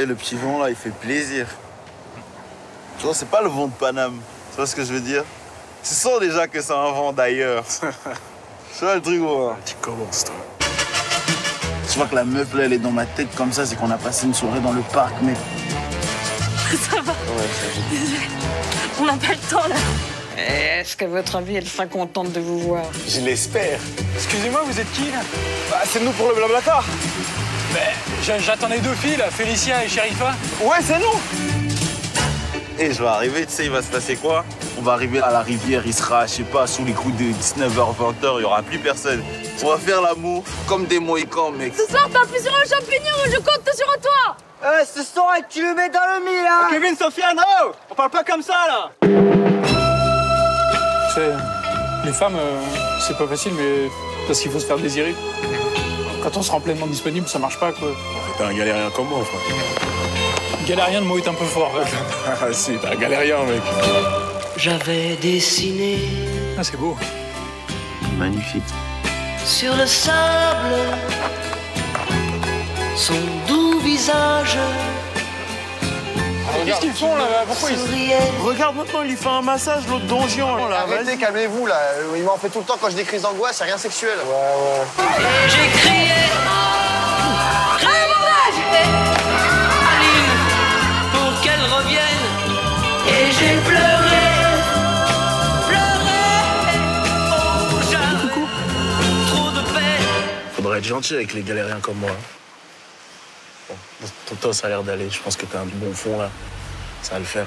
Et le petit vent là, il fait plaisir. Tu vois, c'est pas le vent de Paname. Tu vois ce que je veux dire? Tu sens déjà que c'est un vent d'ailleurs. tu vois le truc, gros Tu commences, toi. Tu vois que la meuf là, elle est dans ma tête comme ça, c'est qu'on a passé une soirée dans le parc, mec. Ça va On n'a pas le temps là. Est-ce qu'à votre avis, elle sera contente de vous voir? Je l'espère. Excusez-moi, vous êtes qui là? Bah, c'est nous pour le blablacar. Ben, j'a- j'attendais deux filles là, Félicia et Sherifa. Ouais, c'est nous. Et je vais arriver, tu sais, il va se passer quoi? On va arriver à la rivière, il sera, je sais pas, sous les coups de 19h, 20h, il y aura plus personne. On va faire l'amour comme des mohicans, mec. Ce soir, t'appuies sur un champignon je compte sur toi Euh, ce soir, tu le mets dans le mille, hein Kevin, Sofiane, oh On parle pas comme ça là C'est. Les femmes, euh, c'est pas facile, mais parce qu'il faut se faire désirer. Quand on se rend pleinement disponible, ça marche pas quoi. T'es un galérien comme moi, frère. Galérien, le mot est un peu fort. là. Ah, si, t'es un galérien, mec. J'avais dessiné Ah, c'est beau. Magnifique. sur le sable son doux visage Qu'est-ce qu'ils font là Pourquoi ils. Regarde maintenant, il lui fait un massage, l'autre donjon, là. Arrêtez, calmez-vous, là. Il m'en fait tout le temps quand j'ai des crises d'angoisse, c'est rien sexuel. Et j'ai crié Aline pour qu'elle revienne et j'ai pleuré oh trop de peine Faudrait être gentil avec les galériens comme moi. Bon, Toto, ça a l'air d'aller. Je pense que t'as un bon fond, là. Ça va le faire.